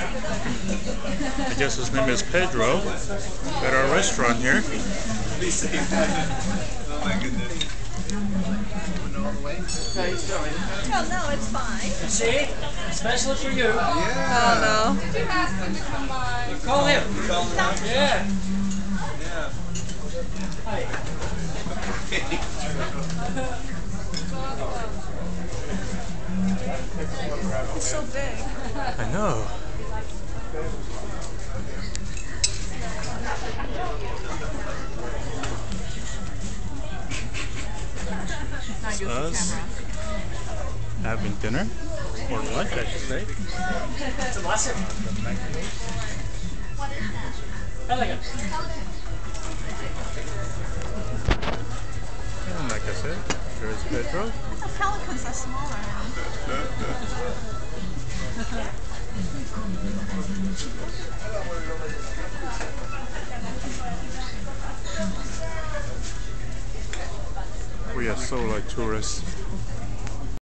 I guess his name is Pedro at our restaurant here. Oh my goodness. Oh, no, it's fine. See? Especially for you. Oh, no. Too fast to come by. Call him. Yeah. Yeah. Hi. It's so big. I know. Us. Having dinner or lunch, I should say. It's a lesson. Elegant. And like I said, there's Pedro. The pelicans are smaller now. We are so like tourists.